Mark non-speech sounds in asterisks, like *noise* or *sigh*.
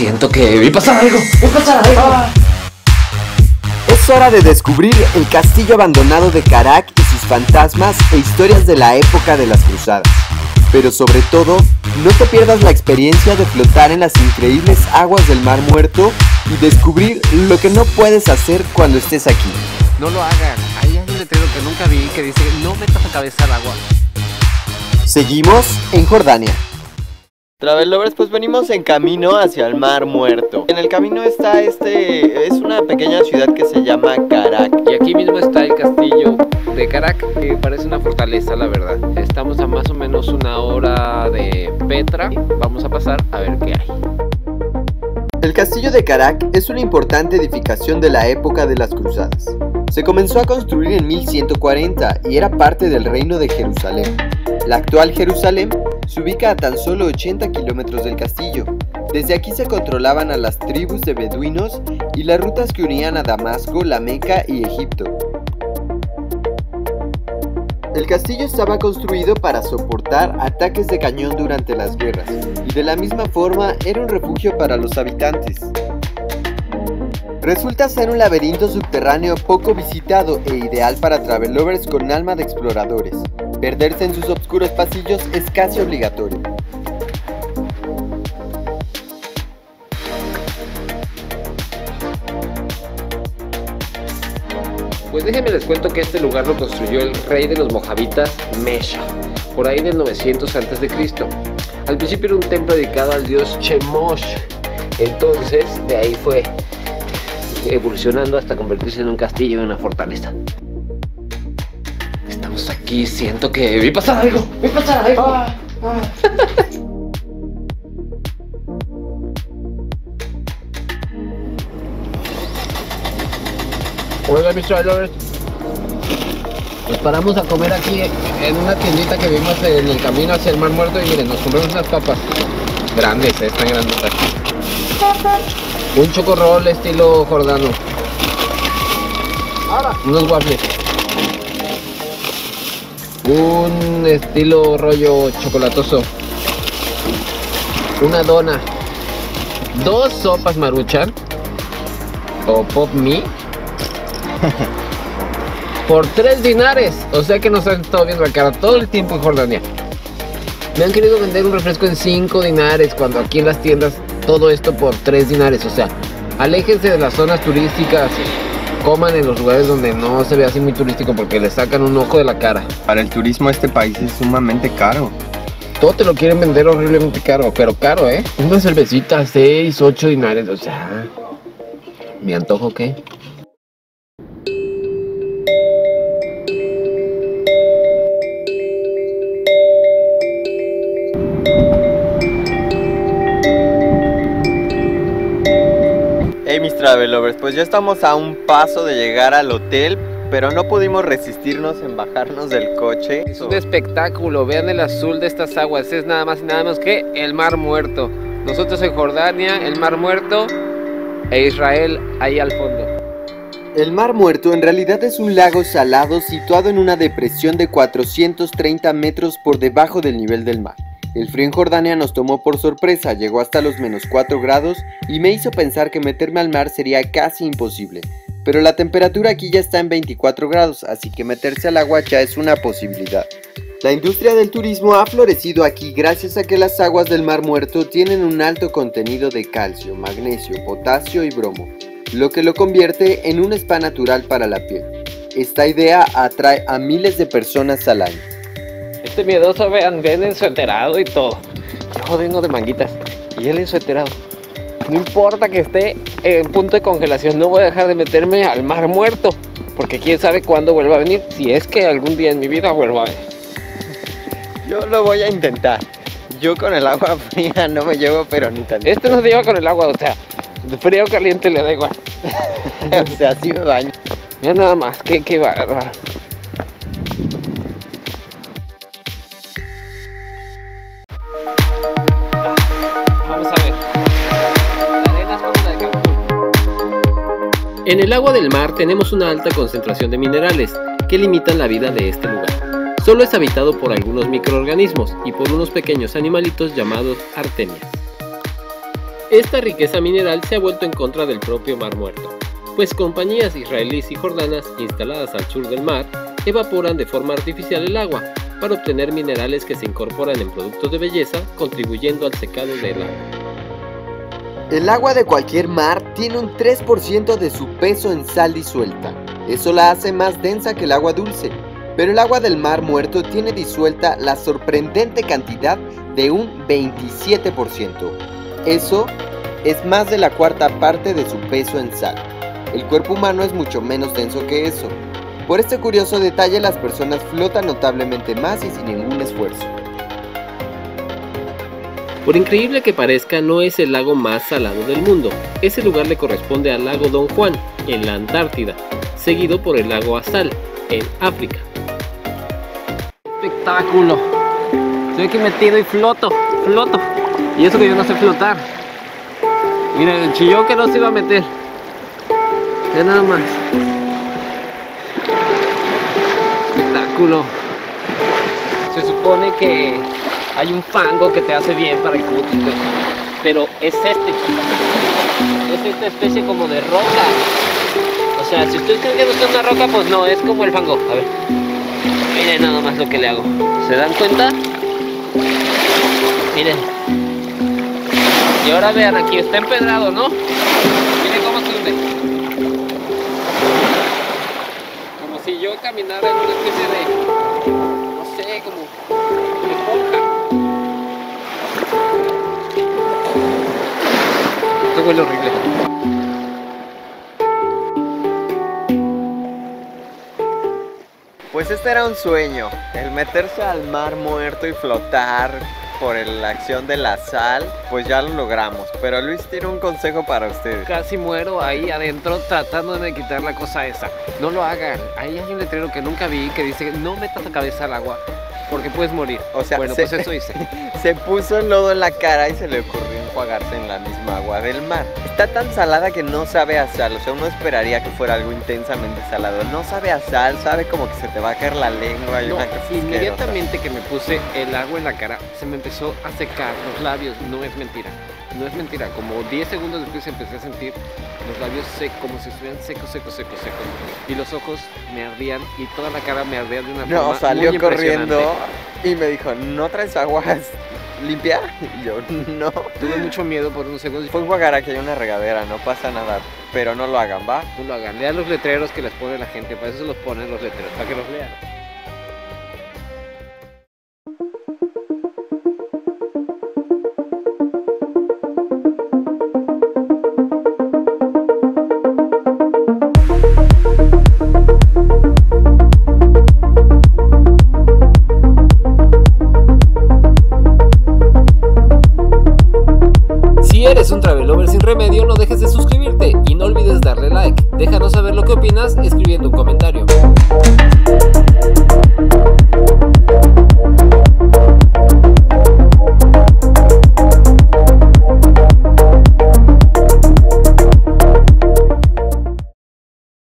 siento que vi pasar algo. Vi pasar algo. Es hora de descubrir el castillo abandonado de Carac y sus fantasmas e historias de la época de las cruzadas. Pero sobre todo, no te pierdas la experiencia de flotar en las increíbles aguas del Mar Muerto y descubrir lo que no puedes hacer cuando estés aquí. No lo hagan. Ahí hay un letrero que nunca vi que dice no metas la cabeza al agua. Seguimos en Jordania. Travel Lovers, pues venimos en camino hacia el Mar Muerto. En el camino está este, es una pequeña ciudad que se llama Karak. Y aquí mismo está el castillo de Karak, que parece una fortaleza, la verdad. Estamos a más o menos una hora de Petra. Vamos a pasar a ver qué hay. El castillo de Karak es una importante edificación de la época de las cruzadas. Se comenzó a construir en 1140 y era parte del reino de Jerusalén. La actual Jerusalén se ubica a tan solo 80 kilómetros del castillo. Desde aquí se controlaban a las tribus de beduinos y las rutas que unían a Damasco, la Meca y Egipto. El castillo estaba construido para soportar ataques de cañón durante las guerras y de la misma forma era un refugio para los habitantes. Resulta ser un laberinto subterráneo poco visitado e ideal para travelovers con alma de exploradores. Perderse en sus oscuros pasillos es casi obligatorio. Pues déjenme les cuento que este lugar lo construyó el rey de los mojabitas, Mesha, por ahí del 900 a.C. Al principio era un templo dedicado al dios Chemosh. Entonces, de ahí fue evolucionando hasta convertirse en un castillo y una fortaleza. Estamos aquí, siento que vi pasar algo, vi pasar algo. Hola, mis trailers. Nos paramos a comer aquí en una tiendita que vimos en el camino hacia el Mar Muerto y miren, nos compramos unas papas grandes, eh, están grandes. Un chocorrol estilo jordano. Unos waffles. Un estilo rollo chocolatoso. Una dona. Dos sopas maruchan. O pop me. *laughs* Por tres dinares. O sea que nos han estado viendo la cara todo el tiempo en Jordania. Me han querido vender un refresco en 5 dinares cuando aquí en las tiendas todo esto por 3 dinares. O sea, aléjense de las zonas turísticas. Coman en los lugares donde no se ve así muy turístico porque le sacan un ojo de la cara. Para el turismo este país es sumamente caro. Todo te lo quieren vender horriblemente caro, pero caro, ¿eh? Una cervecita, 6, 8 dinares, o sea... ¿Mi antojo qué? Hey mis travel lovers, pues ya estamos a un paso de llegar al hotel, pero no pudimos resistirnos en bajarnos del coche. Es un espectáculo, vean el azul de estas aguas, es nada más y nada menos que el Mar Muerto. Nosotros en Jordania, el Mar Muerto e Israel ahí al fondo. El Mar Muerto en realidad es un lago salado situado en una depresión de 430 metros por debajo del nivel del mar. El frío en Jordania nos tomó por sorpresa, llegó hasta los menos 4 grados y me hizo pensar que meterme al mar sería casi imposible. Pero la temperatura aquí ya está en 24 grados, así que meterse al agua ya es una posibilidad. La industria del turismo ha florecido aquí gracias a que las aguas del Mar Muerto tienen un alto contenido de calcio, magnesio, potasio y bromo, lo que lo convierte en un spa natural para la piel. Esta idea atrae a miles de personas al año. Este miedoso, vean, ven ensueterado y todo. Yo jodiendo de manguitas. Y él ensueterado. No importa que esté en punto de congelación, no voy a dejar de meterme al mar muerto. Porque quién sabe cuándo vuelva a venir. Si es que algún día en mi vida vuelva a venir. Yo lo voy a intentar. Yo con el agua fría no me llevo, pero ni tan. Este no se lleva con el agua, o sea, de frío o caliente le da igual. *laughs* o sea, así me baño. Mira nada más, qué, qué bárbaro. En el agua del mar tenemos una alta concentración de minerales que limitan la vida de este lugar. Solo es habitado por algunos microorganismos y por unos pequeños animalitos llamados artemias. Esta riqueza mineral se ha vuelto en contra del propio Mar Muerto, pues compañías israelíes y jordanas instaladas al sur del mar evaporan de forma artificial el agua para obtener minerales que se incorporan en productos de belleza, contribuyendo al secado del agua. El agua de cualquier mar tiene un 3% de su peso en sal disuelta. Eso la hace más densa que el agua dulce, pero el agua del mar muerto tiene disuelta la sorprendente cantidad de un 27%. Eso es más de la cuarta parte de su peso en sal. El cuerpo humano es mucho menos denso que eso. Por este curioso detalle las personas flotan notablemente más y sin ningún esfuerzo. Por increíble que parezca, no es el lago más salado del mundo. Ese lugar le corresponde al lago Don Juan, en la Antártida, seguido por el lago Asal, en África. Espectáculo. Estoy aquí metido y floto, floto. Y eso que yo no sé flotar. Mira, el chillón que no se iba a meter. Ya nada más. Espectáculo. Se supone que hay un fango que te hace bien para el cutis, pero es este. Es esta especie como de roca. O sea, si ustedes creen que no es una roca, pues no, es como el fango. A ver. Miren nada más lo que le hago. ¿Se dan cuenta? Miren. Y ahora vean, aquí está empedrado, ¿no? Miren cómo se hunde. Como si yo caminara en una especie de... huele horrible. Pues este era un sueño, el meterse al mar muerto y flotar por la acción de la sal, pues ya lo logramos. Pero Luis tiene un consejo para ustedes. Casi muero ahí adentro tratando de quitar la cosa esa. No lo hagan. Ahí hay un letrero que nunca vi que dice no metas la cabeza al agua porque puedes morir. O sea, bueno, se- pues eso *laughs* hice. Se puso el lodo en la cara y se le ocurrió enjuagarse en la misma agua del mar. Está tan salada que no sabe a sal, o sea, uno esperaría que fuera algo intensamente salado. No sabe a sal, sabe como que se te va a caer la lengua y No, una inmediatamente que me puse el agua en la cara, se me empezó a secar los labios. No es mentira. No es mentira. Como 10 segundos después empecé a sentir los labios secos, como si estuvieran secos, secos, secos, secos. Y los ojos me ardían y toda la cara me ardía de una No, forma salió muy corriendo y me dijo, ¿no traes agua limpia? Y yo, no. Tuve mucho miedo por unos segundos. Fue enjuagar aquí hay una regadera, no pasa nada. Pero no lo hagan, ¿va? No lo hagan. Lean los letreros que les pone la gente. Para eso los ponen los letreros. Para que los lean. Remedio, no dejes de suscribirte y no olvides darle like. Déjanos saber lo que opinas escribiendo un comentario.